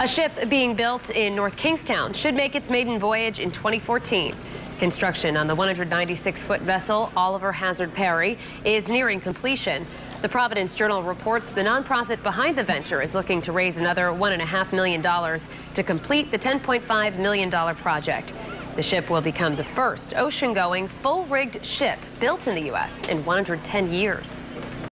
A ship being built in North Kingstown should make its maiden voyage in 2014. Construction on the 196-foot vessel Oliver Hazard Perry is nearing completion. The Providence Journal reports the nonprofit behind the venture is looking to raise another $1.5 million to complete the $10.5 million project. The ship will become the first ocean-going, full-rigged ship built in the U.S. in 110 years.